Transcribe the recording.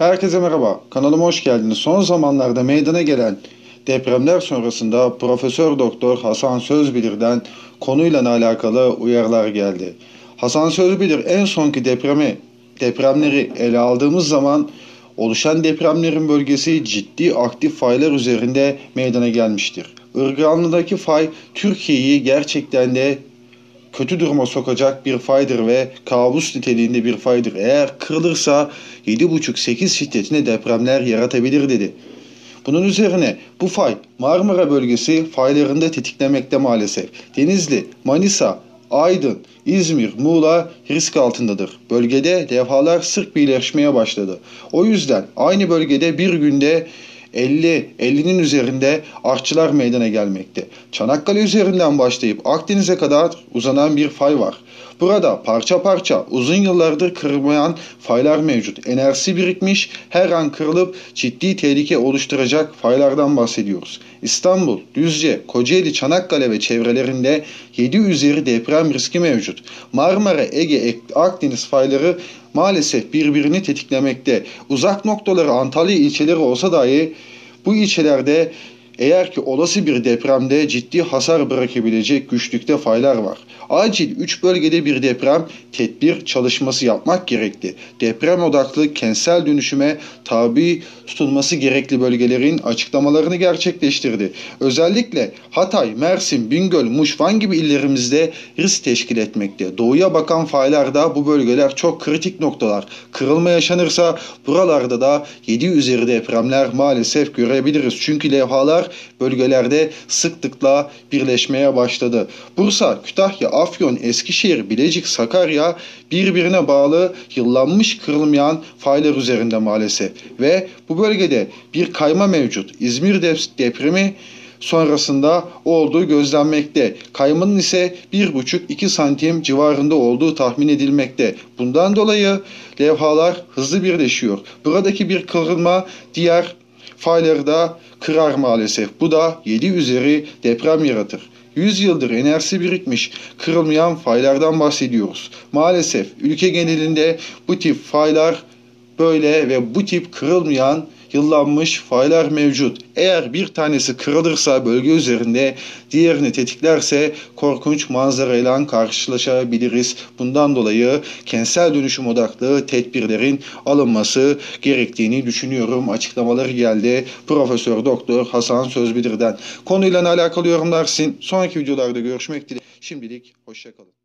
Herkese merhaba. Kanalıma hoş geldiniz. Son zamanlarda meydana gelen depremler sonrasında Profesör Doktor Hasan Sözbilir'den konuyla alakalı uyarılar geldi. Hasan Sözbilir en sonki depremi depremleri ele aldığımız zaman oluşan depremlerin bölgesi ciddi aktif faylar üzerinde meydana gelmiştir. Irganlı'daki fay Türkiye'yi gerçekten de kötü duruma sokacak bir faydır ve kabus niteliğinde bir faydır. Eğer kırılırsa 7,5-8 şiddetinde depremler yaratabilir dedi. Bunun üzerine bu fay Marmara bölgesi faylarında tetiklemekte maalesef. Denizli, Manisa, Aydın, İzmir, Muğla risk altındadır. Bölgede levhalar sık birleşmeye başladı. O yüzden aynı bölgede bir günde 50, 50'nin üzerinde artçılar meydana gelmekte. Çanakkale üzerinden başlayıp Akdeniz'e kadar uzanan bir fay var. Burada parça parça uzun yıllardır kırılmayan faylar mevcut. Enerjisi birikmiş, her an kırılıp ciddi tehlike oluşturacak faylardan bahsediyoruz. İstanbul, Düzce, Kocaeli, Çanakkale ve çevrelerinde 7 üzeri deprem riski mevcut. Marmara, Ege, Akdeniz fayları maalesef birbirini tetiklemekte. Uzak noktaları Antalya ilçeleri olsa dahi bu ilçelerde eğer ki olası bir depremde ciddi hasar bırakabilecek güçlükte faylar var. Acil 3 bölgede bir deprem tedbir çalışması yapmak gerekli. Deprem odaklı kentsel dönüşüme tabi tutulması gerekli bölgelerin açıklamalarını gerçekleştirdi. Özellikle Hatay, Mersin, Bingöl, Muş, Van gibi illerimizde risk teşkil etmekte. Doğuya bakan faylarda bu bölgeler çok kritik noktalar. Kırılma yaşanırsa buralarda da 7 üzeri depremler maalesef görebiliriz. Çünkü levhalar bölgelerde sıklıkla birleşmeye başladı. Bursa, Kütahya, Afyon, Eskişehir, Bilecik, Sakarya birbirine bağlı yıllanmış kırılmayan faylar üzerinde maalesef. Ve bu bölgede bir kayma mevcut. İzmir depremi sonrasında olduğu gözlenmekte. Kaymanın ise 1,5-2 santim civarında olduğu tahmin edilmekte. Bundan dolayı levhalar hızlı birleşiyor. Buradaki bir kırılma diğer fayları da kırar maalesef. Bu da 7 üzeri deprem yaratır. 100 yıldır enerjisi birikmiş kırılmayan faylardan bahsediyoruz. Maalesef ülke genelinde bu tip faylar böyle ve bu tip kırılmayan yıllanmış faylar mevcut. Eğer bir tanesi kırılırsa bölge üzerinde diğerini tetiklerse korkunç manzarayla karşılaşabiliriz. Bundan dolayı kentsel dönüşüm odaklı tedbirlerin alınması gerektiğini düşünüyorum. Açıklamaları geldi Profesör Doktor Hasan Sözbilir'den. Konuyla alakalı yorumlar sizin. Sonraki videolarda görüşmek dileğiyle. Şimdilik hoşçakalın.